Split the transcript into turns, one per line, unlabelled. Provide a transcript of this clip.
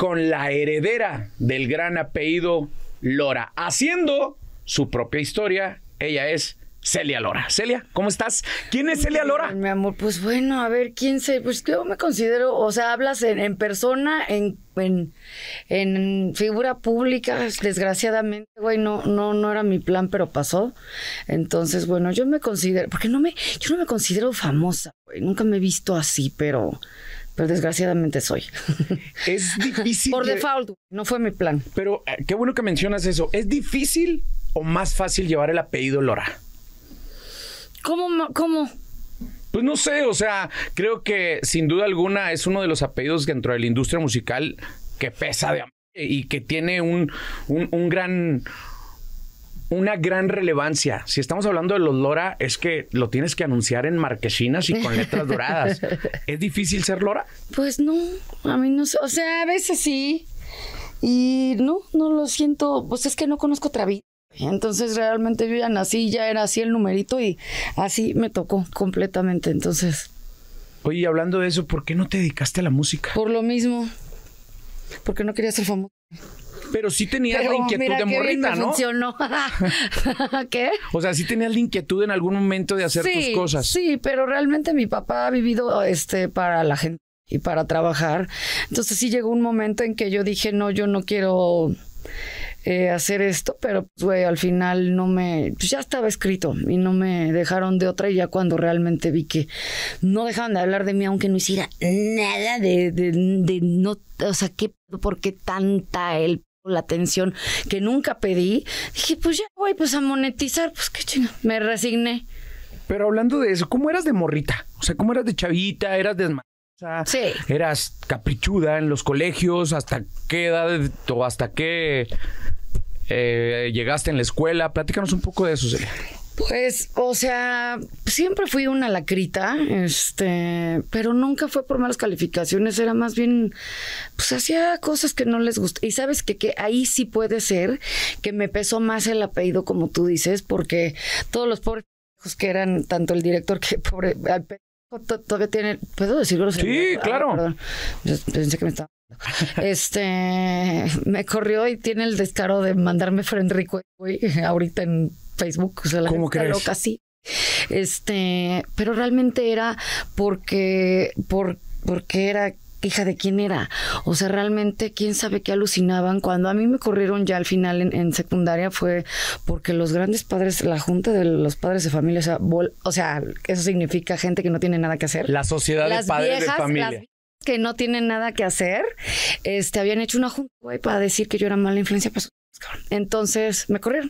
con la heredera del gran apellido Lora, haciendo su propia historia. Ella es Celia Lora. Celia, ¿cómo estás? ¿Quién es Celia Lora?
Mi amor, pues bueno, a ver, ¿quién sé? Pues yo me considero, o sea, hablas en, persona, en, en, figura pública, desgraciadamente, güey, no, no, no era mi plan, pero pasó. Entonces, bueno, yo me considero, porque no me, yo no me considero famosa, güey, nunca me he visto así, pero pero desgraciadamente soy.
Es difícil.
Por default, no fue mi plan.
Pero eh, qué bueno que mencionas eso. ¿Es difícil o más fácil llevar el apellido Lora?
¿Cómo? ¿Cómo?
Pues no sé, o sea, creo que sin duda alguna es uno de los apellidos dentro de la industria musical que pesa de y que tiene un, un, gran una gran relevancia. Si estamos hablando de los Lora, es que lo tienes que anunciar en marquesinas y con letras doradas. ¿Es difícil ser Lora?
Pues no, a mí no sé. O sea, a veces sí. Y no, no lo siento. Pues es que no conozco otra vida. Entonces realmente yo ya nací, ya era así el numerito y así me tocó completamente. Entonces.
Oye, hablando de eso, ¿por qué no te dedicaste a la música?
Por lo mismo. Porque no quería ser famoso.
Pero sí tenías la inquietud de morrita, ¿no?
funcionó. ¿Qué?
O sea, sí tenías la inquietud en algún momento de hacer tus cosas.
Sí, pero realmente mi papá ha vivido este para la gente y para trabajar. Entonces sí llegó un momento en que yo dije, no, yo no quiero eh, hacer esto, pero pues, güey, al final no me, pues ya estaba escrito y no me dejaron de otra y ya cuando realmente vi que no dejaban de hablar de mí, aunque no hiciera nada de, de, de no, o sea, ¿qué, ¿por qué tanta el la atención que nunca pedí, dije, pues ya voy pues a monetizar, pues qué chinga, me resigné.
Pero hablando de eso, ¿cómo eras de morrita? O sea, ¿cómo eras de chavita? ¿Eras de
Sí.
¿Eras caprichuda en los colegios? ¿Hasta qué edad o hasta qué eh, llegaste en la escuela? Platícanos un poco de eso, Celia.
Pues, o sea, siempre fui una lacrita, este, pero nunca fue por malas calificaciones, era más bien, pues hacía cosas que no les gustan. Y sabes que, que ahí sí puede ser que me pesó más el apellido, como tú dices, porque todos los pobres que eran tanto el director que pobre, todavía tiene, ¿puedo decirlo?
Sí, ah, claro.
Pensé que me estaba este me corrió y tiene el descaro de mandarme friend request ahorita en Facebook. O sea, la
¿Cómo crees?
loca, sí. Este, pero realmente era porque, por, porque era hija de quién era. O sea, realmente, quién sabe qué alucinaban. Cuando a mí me corrieron ya al final en, secundaria fue porque los grandes padres, la junta de los padres de familia, o sea, o sea, eso significa gente que no tiene nada que hacer.
La sociedad de padres de familia.
que no tienen nada que hacer, este, habían hecho una junta para decir que yo era mala influencia para Entonces me corrieron.